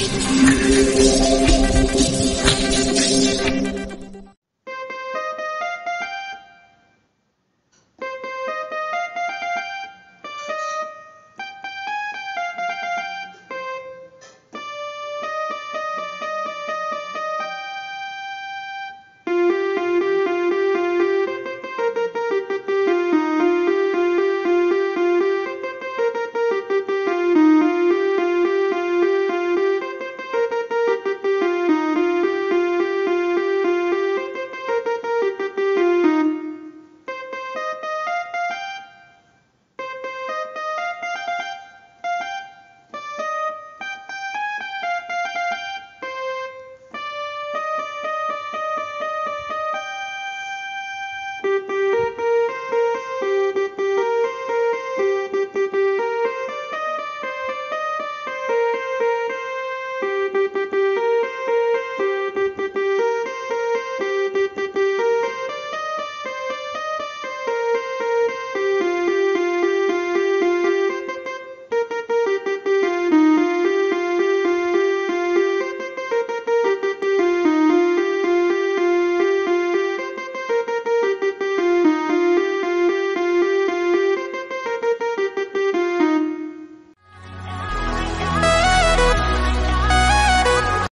¡Gracias!